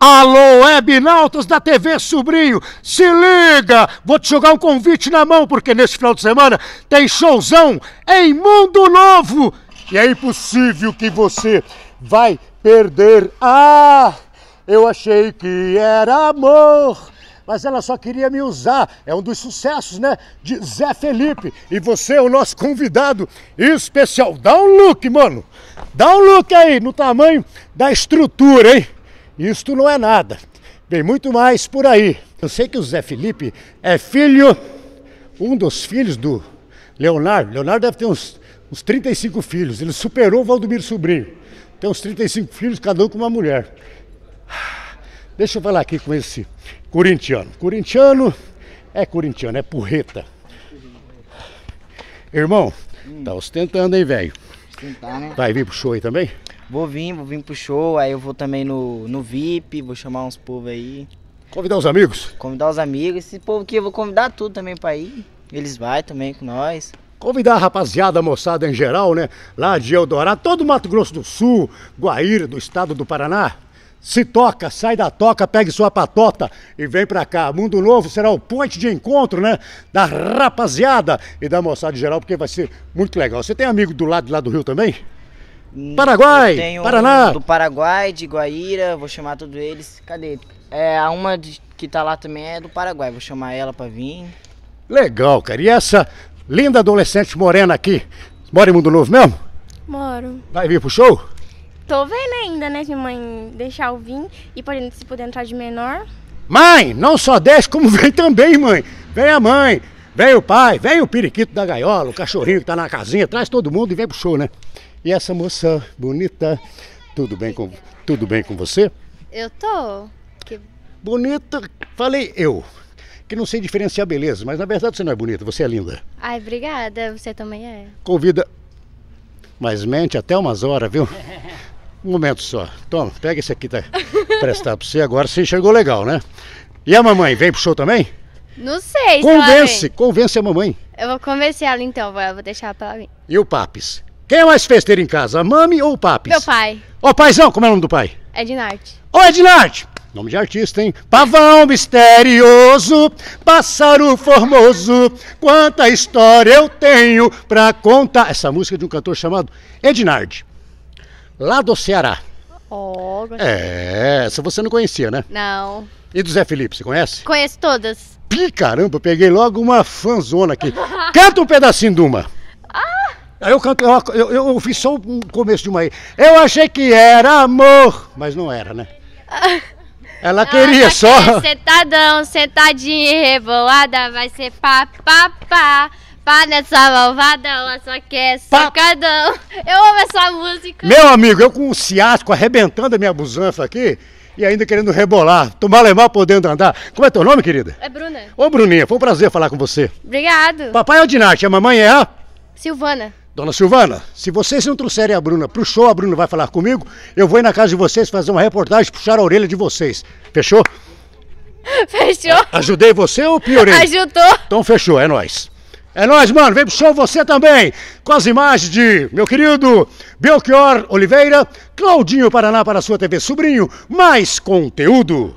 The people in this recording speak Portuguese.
Alô, webnautas da TV Sobrinho, se liga! Vou te jogar um convite na mão, porque nesse final de semana tem showzão em Mundo Novo! E é impossível que você vai perder. Ah, eu achei que era amor, mas ela só queria me usar. É um dos sucessos, né? De Zé Felipe. E você é o nosso convidado especial. Dá um look, mano. Dá um look aí no tamanho da estrutura, hein? Isto não é nada. Vem muito mais por aí. Eu sei que o Zé Felipe é filho, um dos filhos do Leonardo. Leonardo deve ter uns, uns 35 filhos. Ele superou o Valdomiro Sobrinho. Tem uns 35 filhos, cada um com uma mulher. Deixa eu falar aqui com esse corintiano. Corintiano é corintiano, é porreta. Irmão, tá ostentando, hein, velho? Né? Vai vir pro show aí também? Vou vir, vou vir pro show, aí eu vou também no, no VIP, vou chamar uns povos aí, Convidar os amigos? convidar os amigos. Esse povo aqui eu vou convidar tudo também pra ir. Eles vai também com nós. Convidar a rapaziada, a moçada em geral, né? Lá de Eldorado, todo Mato Grosso do Sul, Guaíra, do estado do Paraná. Se toca, sai da toca, pegue sua patota e vem pra cá. Mundo Novo será o ponto de encontro, né? Da rapaziada e da moçada em geral, porque vai ser muito legal. Você tem amigo do lado lá do Rio também? Paraguai, Eu tenho Paraná. Do Paraguai, de Guaíra, vou chamar todos eles. Cadê? É, a uma de- que tá lá também é do Paraguai, vou chamar ela pra vir. Legal, cara. E essa linda adolescente morena aqui, mora em Mundo Novo mesmo? Moro. Vai vir pro show? Tô vendo ainda, né? Se mãe deixar eu vir e podendo, se puder entrar de menor. Mãe, não só desce, como vem também, mãe. Vem a mãe, vem o pai, vem o periquito da gaiola, o cachorrinho que tá na casinha, traz todo mundo e vem pro show, né? E essa moça bonita, tudo bem com, tudo bem com você? Eu tô. Que... Bonita, falei eu, que não sei diferenciar beleza, mas na verdade você não é bonita, você é linda. Ai, obrigada. Você também é. Convida, mas mente até umas horas, viu? Um momento só. Toma, pega esse aqui, tá? Prestar pra você agora, você enxergou legal, né? E a mamãe, vem pro show também? Não sei se Convence, convence a mamãe. Eu vou convencer ela então, vou, eu vou deixar pra vir. E o Papis? Quem é mais festeiro em casa, a mami ou o Papis? Meu pai, Ô paizão, como é o nome do pai? Ednarte. Ô Ednard! Nome de artista, hein? Pavão misterioso, pássaro formoso, quanta história eu tenho pra contar. Essa música é de um cantor chamado Ednard, lá do Ceará. Gostei. É, essa você não conhecia, né? Não. E do Zé Felipe, você conhece? Conheço todas. Ih, caramba, peguei logo uma fanzona aqui. Canta um pedacinho de uma. Aí eu canto, eu, eu, eu fiz só um começo de uma aí. Eu achei que era amor, mas não era, né? Ela queria Ela só. quer Sentadão, sentadinha e rebolada, vai ser pá, pá, pá. Pá nessa malvada, ela só quer Pá. socadão. Eu amo essa música. Meu amigo, eu com um ciático arrebentando a minha busanfa aqui e ainda querendo rebolar. Tomar mal podendo andar. Como é teu nome, querida? É Bruna. Ô, Bruninha, foi um prazer falar com você. Obrigado. Papai é o Dinarte, a mamãe é a. Silvana. Dona Silvana, se vocês não trouxerem a Bruna pro show, a Bruna vai falar comigo. Eu vou ir na casa de vocês fazer uma reportagem, puxar a orelha de vocês. Fechou? Fechou? Ajudei você ou piorei? Ajudou. Então fechou, é nóis. É nóis, mano. Vem pro show você também. Com as imagens de meu querido Belchior Oliveira, Claudinho Paraná para a sua TV Sobrinho. Mais conteúdo.